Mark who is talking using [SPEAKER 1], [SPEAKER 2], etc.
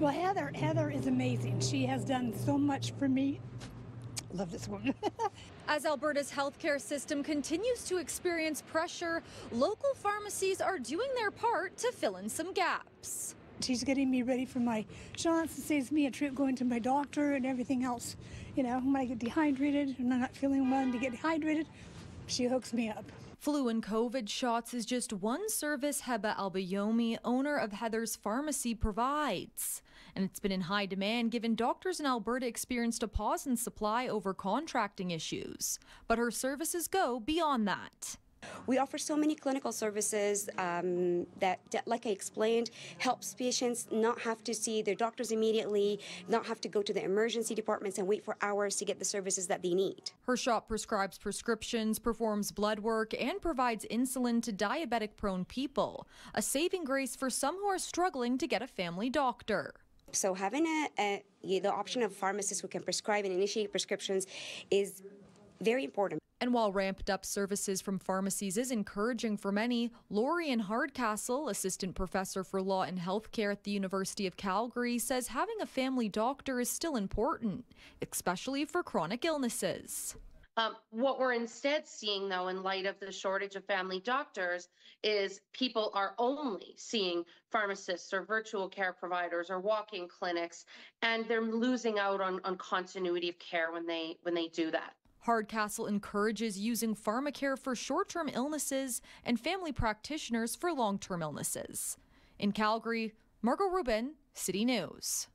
[SPEAKER 1] Well, Heather, Heather is amazing. She has done so much for me. Love this woman.
[SPEAKER 2] As Alberta's healthcare system continues to experience pressure, local pharmacies are doing their part to fill in some gaps.
[SPEAKER 1] She's getting me ready for my shots. It saves me a trip going to my doctor and everything else. You know, when I get dehydrated and I'm not feeling well to get dehydrated, she hooks me up.
[SPEAKER 2] Flu and COVID shots is just one service Heba Albayomi, owner of Heather's Pharmacy, provides. And it's been in high demand given doctors in Alberta experienced a pause in supply over contracting issues. But her services go beyond that.
[SPEAKER 3] We offer so many clinical services um, that, that, like I explained, helps patients not have to see their doctors immediately, not have to go to the emergency departments and wait for hours to get the services that they need.
[SPEAKER 2] Her shop prescribes prescriptions, performs blood work, and provides insulin to diabetic prone people, a saving grace for some who are struggling to get a family doctor.
[SPEAKER 3] So having a, a, the option of pharmacists who can prescribe and initiate prescriptions is very important.
[SPEAKER 2] And while ramped up services from pharmacies is encouraging for many, Lorian Hardcastle, assistant professor for law and healthcare at the University of Calgary, says having a family doctor is still important, especially for chronic illnesses.
[SPEAKER 4] Um, what we're instead seeing, though, in light of the shortage of family doctors, is people are only seeing pharmacists or virtual care providers or walk-in clinics, and they're losing out on, on continuity of care when they when they do that.
[SPEAKER 2] Hardcastle encourages using pharmacare for short term illnesses and family practitioners for long term illnesses. In Calgary, Margot Rubin, City News.